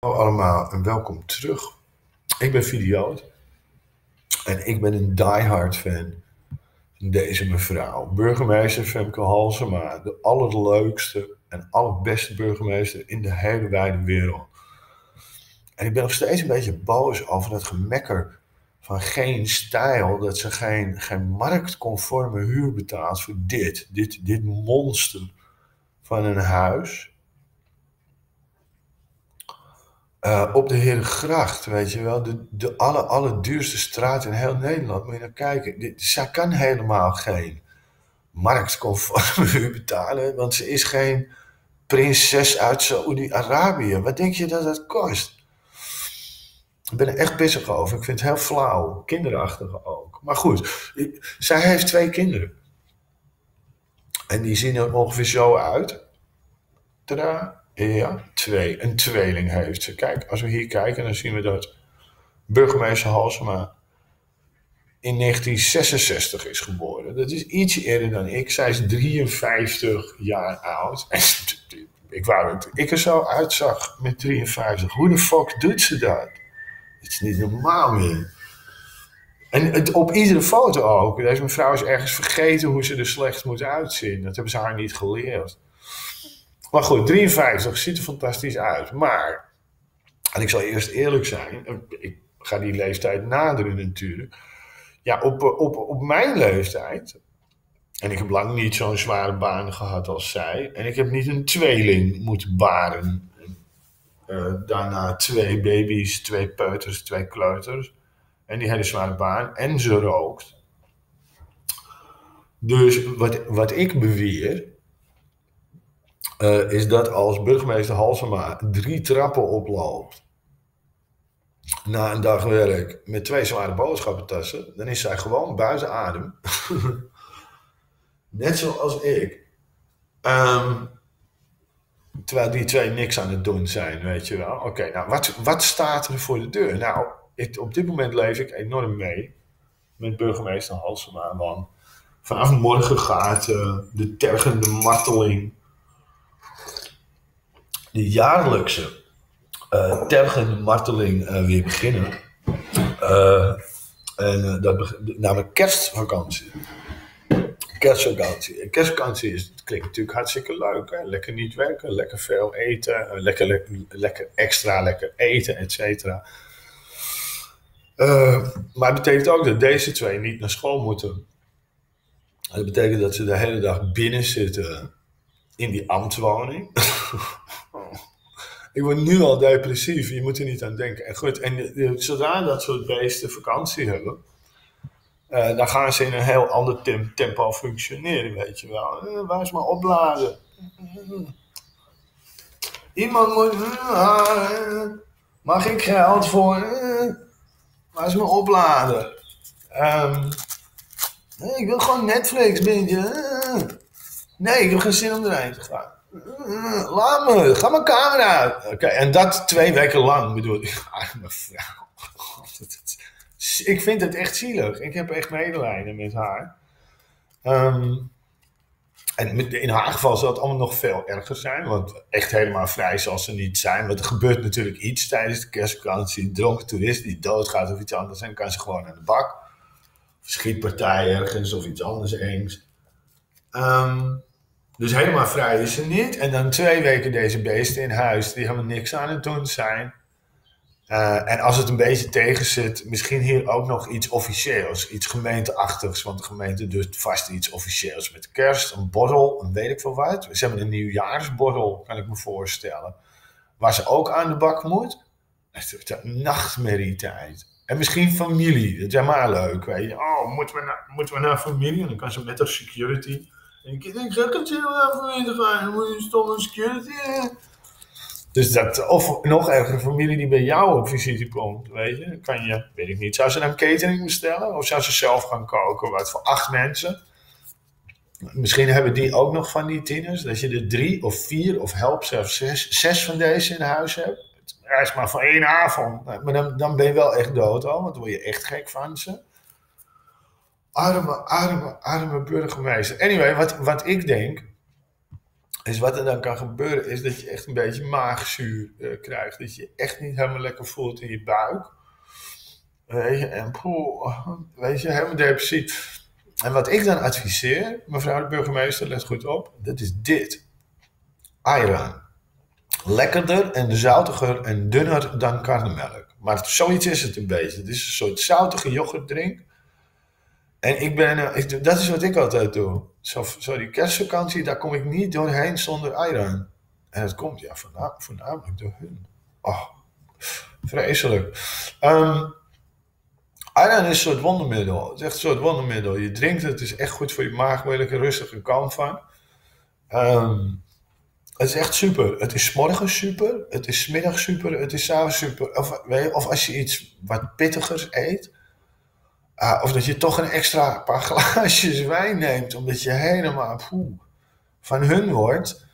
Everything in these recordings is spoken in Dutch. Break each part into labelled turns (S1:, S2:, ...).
S1: Hallo allemaal en welkom terug. Ik ben Videoot en ik ben een diehard fan van deze mevrouw. Burgemeester Femke Halsema, de allerleukste en allerbeste burgemeester in de hele wijde wereld. En ik ben nog steeds een beetje boos over dat gemekker van geen stijl, dat ze geen, geen marktconforme huur betaalt voor dit, dit, dit monster van een huis. Uh, op de Herengracht, weet je wel, de, de aller, allerduurste straat in heel Nederland. Moet je naar kijken. Dit, zij kan helemaal geen marktconforme betalen, want ze is geen prinses uit Saoedi-Arabië. Wat denk je dat dat kost? Ik ben er echt pissig over. Ik vind het heel flauw. Kinderachtig ook. Maar goed, zij heeft twee kinderen. En die zien er ongeveer zo uit. Tadaa. Ja, twee. Een tweeling heeft. Kijk, als we hier kijken, dan zien we dat burgemeester Halsema in 1966 is geboren. Dat is iets eerder dan ik. Zij is 53 jaar oud. Ik wou dat ik er zo uitzag met 53. Hoe de fuck doet ze dat? Het is niet normaal meer. En op iedere foto ook. Deze mevrouw is ergens vergeten hoe ze er slecht moet uitzien. Dat hebben ze haar niet geleerd. Maar goed, 53 ziet er fantastisch uit. Maar, en ik zal eerst eerlijk zijn, ik ga die leeftijd naderen natuurlijk. Ja, op, op, op mijn leeftijd, en ik heb lang niet zo'n zware baan gehad als zij, en ik heb niet een tweeling moeten baren. Uh, daarna twee baby's, twee peuters, twee kleuters. En die hele zware baan. En ze rookt. Dus wat, wat ik beweer, uh, is dat als burgemeester Halsema drie trappen oploopt na een dag werk met twee zware boodschappentassen, dan is zij gewoon buiten adem. Net zoals ik. Um, terwijl die twee niks aan het doen zijn, weet je wel. Oké, nou, wat, wat staat er voor de deur? Nou, ik, op dit moment leef ik enorm mee met burgemeester Halsema. Want vanaf morgen gaat uh, de tergende marteling de jaarlijkse uh, tergende marteling uh, weer beginnen. Uh, en dat namelijk kerstvakantie. Kerstvakantie. En kerstvakantie is, klinkt natuurlijk hartstikke leuk. Hè? Lekker niet werken, lekker veel eten, lekker, lekker, lekker extra lekker eten, et cetera. maar het betekent ook dat deze twee niet naar school moeten. Dat betekent dat ze de hele dag binnen zitten in die ambtswoning. ik word nu al depressief, je moet er niet aan denken. En goed, en zodra dat soort beesten vakantie hebben, uh, dan gaan ze in een heel ander tempo functioneren, weet je wel. Uh, waar is mijn opladen? Iemand moet. Mag ik geld voor? waar is mijn opladen? Um, ik wil gewoon Netflix, beetje. nee, ik heb geen zin om erin te gaan. Laat me, ga mijn kamer uit. Oké, en dat twee weken lang bedoel ik. Arme vrouw. Ik vind het echt zielig. Ik heb echt medelijden met haar. Ehm, en in haar geval zal het allemaal nog veel erger zijn. Want echt helemaal vrij zal ze niet zijn. Want er gebeurt natuurlijk iets tijdens de kerstvakantie. Een dronken toerist die doodgaat of iets anders. En kan ze gewoon aan de bak. Schietpartij ergens of iets anders eens. Um, dus helemaal vrij is ze niet. En dan twee weken deze beesten in huis die helemaal niks aan het doen zijn. Uh, en als het een beetje tegen zit, misschien hier ook nog iets officieels, iets gemeenteachtigs. Want de gemeente doet vast iets officieels met kerst, een borrel, een weet ik veel wat. Ze hebben een nieuwjaarsborrel, kan ik me voorstellen. Waar ze ook aan de bak moet. Nachtmerrietijd. En misschien familie, dat is helemaal leuk. Weet je. Oh, moeten we, naar, moeten we naar familie? En dan kan ze met haar security ik denk, ik het heel even in te. Dan moet je stomme security. Dus dat, of nog erger, familie die bij jou op visite komt, weet je, kan je, weet ik niet, zou ze een catering bestellen? Of zou ze zelf gaan koken, wat voor acht mensen? Misschien hebben die ook nog van die tieners, dat je er drie of vier of help zelfs zes, zes van deze in huis hebt. Het is maar voor één avond. Maar dan, dan ben je wel echt dood al, want dan word je echt gek van ze. Arme, arme, arme burgemeester. Anyway, wat, wat ik denk, is wat er dan kan gebeuren, is dat je echt een beetje maagzuur uh, krijgt. Dat je echt niet helemaal lekker voelt in je buik. Weet je, en poeh, weet je, helemaal depressief. En wat ik dan adviseer, mevrouw de burgemeester, let goed op, dat is dit. Ayran. Lekkerder en zoutiger en dunner dan karnemelk. Maar zoiets is het een beetje. Het is een soort zoutige yoghurtdrink. En ik ben, ik, dat is wat ik altijd doe. Zo, die kerstvakantie, daar kom ik niet doorheen zonder ayran. En dat komt ja voornamelijk door hun. Oh, vreselijk. Um, is een soort wondermiddel. Het is echt een soort wondermiddel. Je drinkt het, het is echt goed voor je maag. Je lekker rustig en kalm van. Um, het is echt super. Het is morgens super. Het is middags super. Het is avonds super. Of, of als je iets wat pittigers eet. Uh, of dat je toch een extra paar glaasjes wijn neemt. Omdat je helemaal van hun wordt.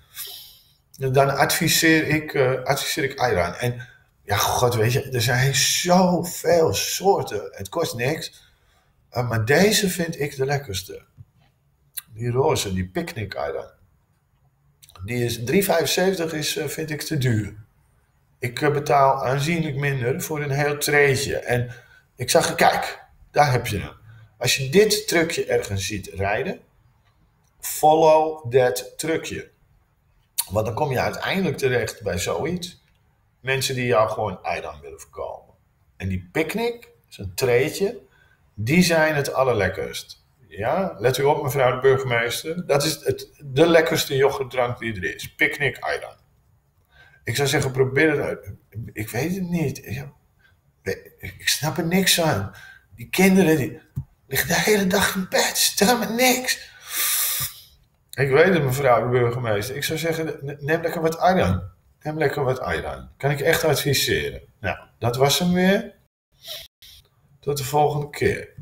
S1: Dan adviseer ik, uh, adviseer ik. En ja, god, weet je, er zijn zoveel soorten. Het kost niks. Uh, maar deze vind ik de lekkerste. Die roze, die picnic Ayran. Die is 3,75 is, uh, vind ik te duur. Ik betaal aanzienlijk minder voor een heel treetje. En ik zag, kijk, daar heb je hem. Als je dit truckje ergens ziet rijden, follow that truckje. Want dan kom je uiteindelijk terecht bij zoiets mensen die jou gewoon eidan willen verkopen. En die picknick, zo'n treetje, die zijn het allerlekkerst. Ja, let u op mevrouw de burgemeester. Dat is het, de lekkerste yoghurtdrank die er is. Picnic eidan. Ik zou zeggen, probeer het uit. Ik weet het niet. Ik snap er niks aan. Die kinderen die liggen de hele dag in bed. Stel me niks. Ik weet het, mevrouw de burgemeester. Ik zou zeggen, neem lekker wat eidan. Neem lekker wat ayran. Kan ik echt adviseren. Nou, dat was hem weer. Tot de volgende keer.